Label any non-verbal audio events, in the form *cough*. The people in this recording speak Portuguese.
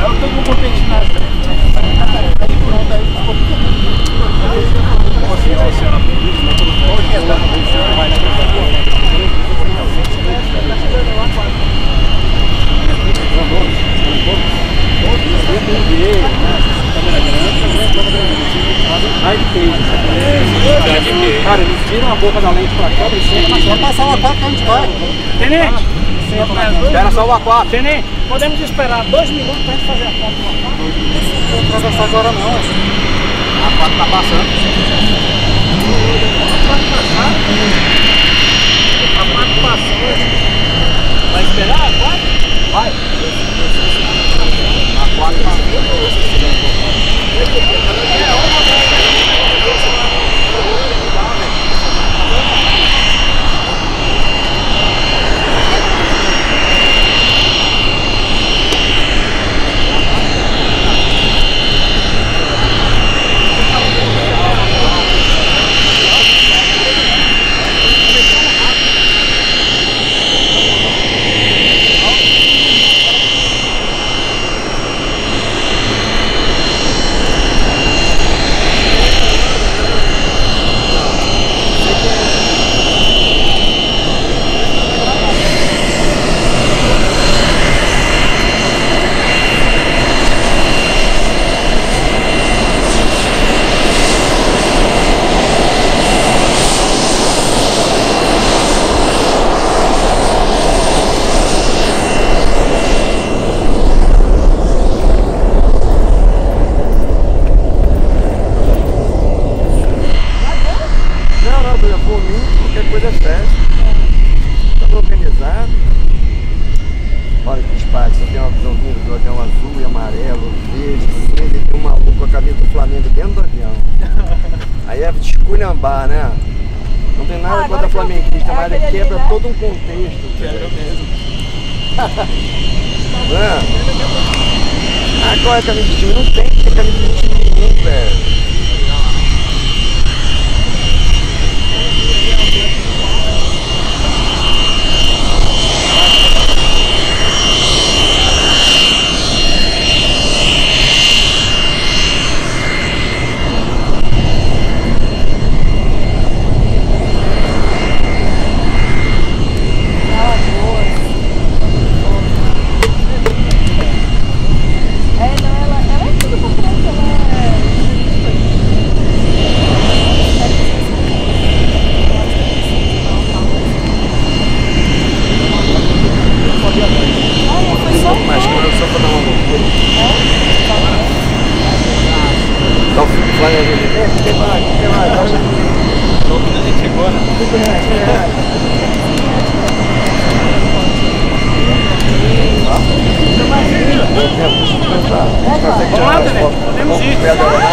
Eu tô com competente pronto, aí você da Cara, eles tiram a boca da lente pra cá, eles chegam na. Vai passar uma faca, a gente vai. Tenente! Espera só o aquário. tenente, podemos esperar dois minutos pra gente fazer a foto do aquário? Não vou atravessar agora não. A aquário tá passando. A foto passou. Vai esperar a foto? Vai. Aquário passando. Não, não, por por mim, qualquer coisa é festa. Tudo organizado. Olha que espaço, você tem uma visãozinha do avião azul e amarelo, verde, cinza, e tem um maluco com a camisa do Flamengo dentro do avião. Aí é esculhambar, né? Não tem nada Ah, contra agora a que eu vi. flamenguista, É mas ali, quebra né? todo um contexto. Quebra mesmo. *laughs* Ah, qual é a camisa de time? Não tem que ter camisa de time aqui.